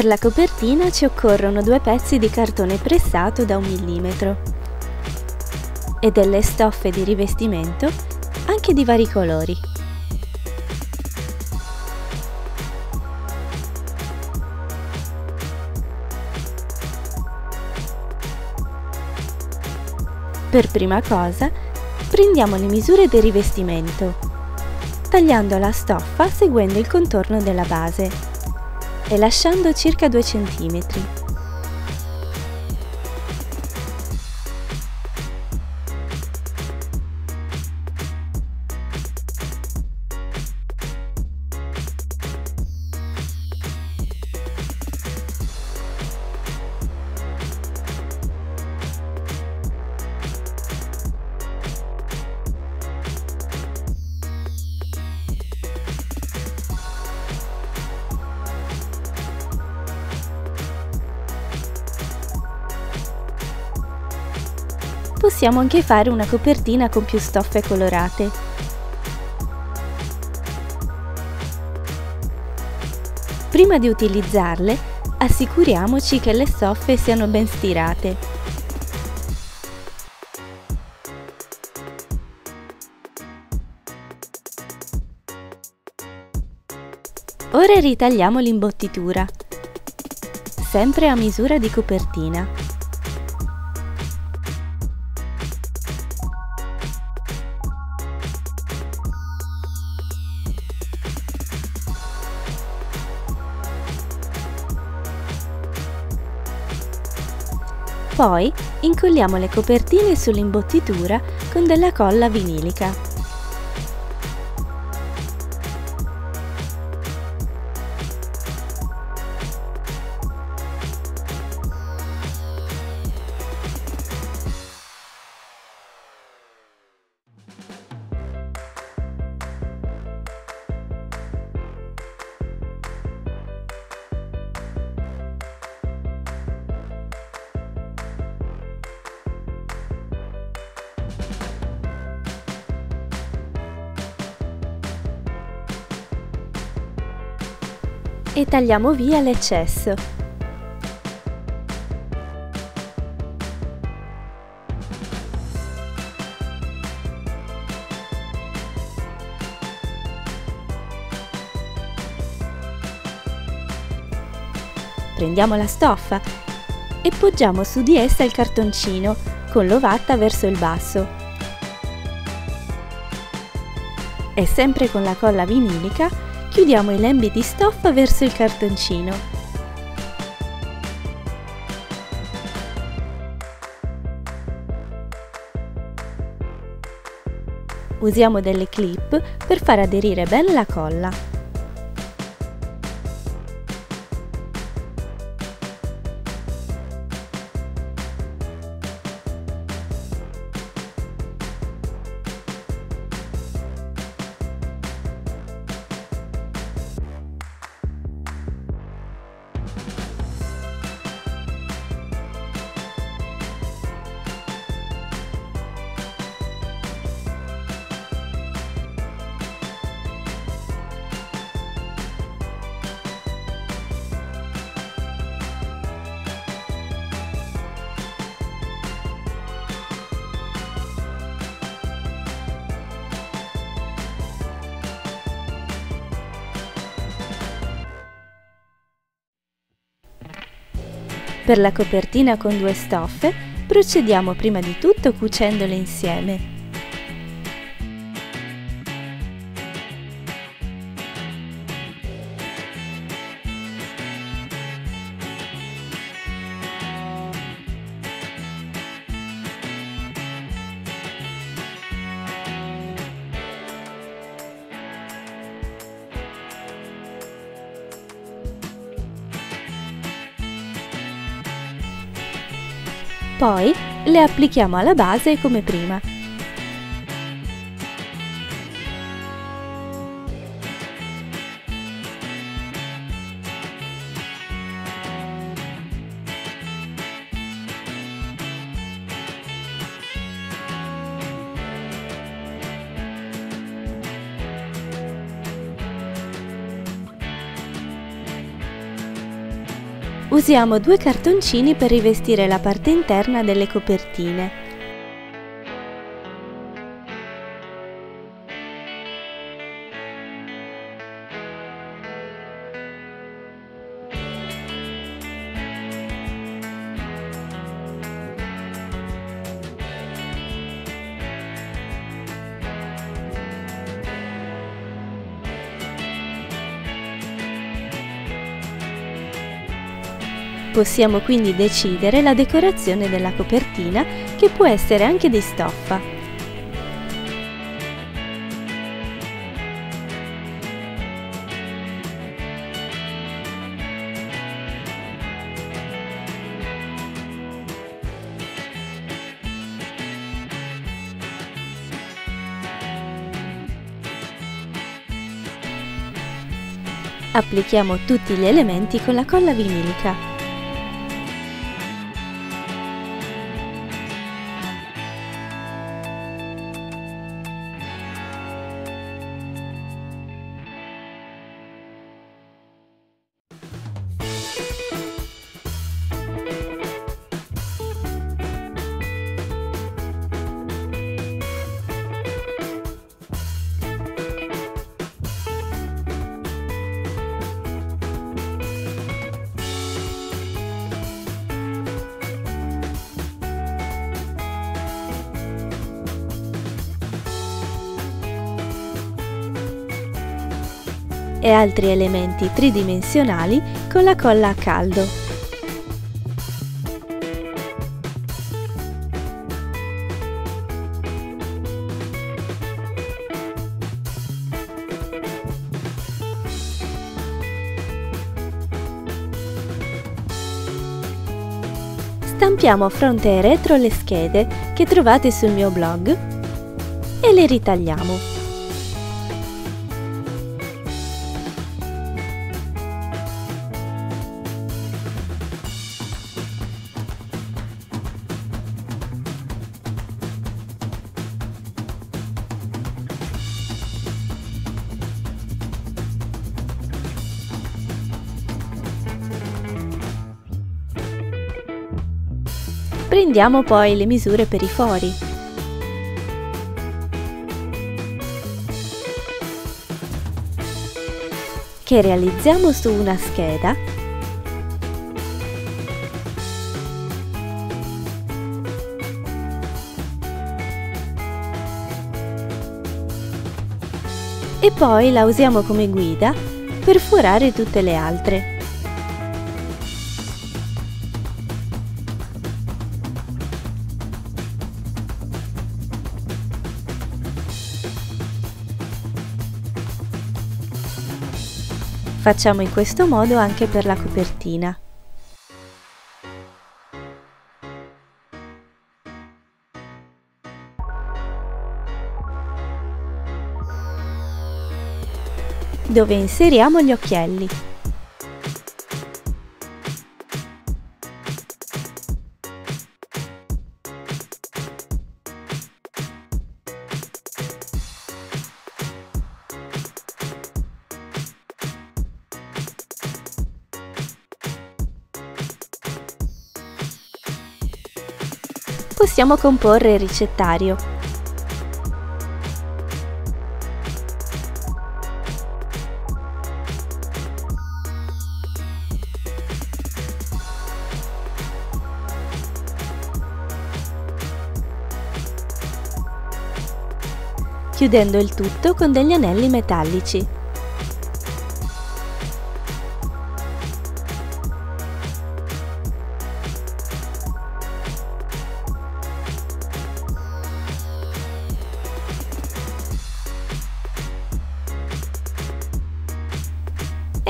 Per la copertina ci occorrono due pezzi di cartone pressato da un millimetro e delle stoffe di rivestimento anche di vari colori. Per prima cosa prendiamo le misure del rivestimento, tagliando la stoffa seguendo il contorno della base e lasciando circa 2 cm. Possiamo anche fare una copertina con più stoffe colorate. Prima di utilizzarle, assicuriamoci che le stoffe siano ben stirate. Ora ritagliamo l'imbottitura, sempre a misura di copertina. Poi incolliamo le copertine sull'imbottitura con della colla vinilica. E tagliamo via l'eccesso. Prendiamo la stoffa e poggiamo su di essa il cartoncino con l'ovatta verso il basso. E sempre con la colla vinilica chiudiamo i lembi di stoffa verso il cartoncino. Usiamo delle clip per far aderire bene la colla. Per la copertina con due stoffe procediamo prima di tutto cucendole insieme. Poi le applichiamo alla base come prima. Usiamo due cartoncini per rivestire la parte interna delle copertine. Possiamo quindi decidere la decorazione della copertina che può essere anche di stoffa. Applichiamo tutti gli elementi con la colla vinilica. E altri elementi tridimensionali con la colla a caldo. Stampiamo fronte e retro le schede che trovate sul mio blog e le ritagliamo. Prendiamo poi le misure per i fori. Che realizziamo su una scheda e poi la usiamo come guida per forare tutte le altre. Facciamo in questo modo anche per la copertina. dove inseriamo gli occhielli. Possiamo comporre il ricettario. chiudendo il tutto con degli anelli metallici.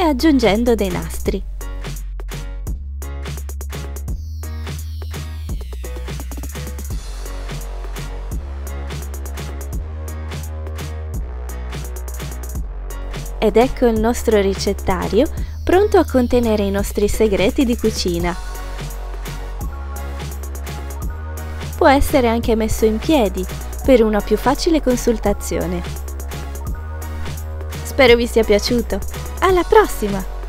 E aggiungendo dei nastri. Ed ecco il nostro ricettario pronto a contenere i nostri segreti di cucina. Può essere anche messo in piedi per una più facile consultazione. Spero vi sia piaciuto. Alla prossima!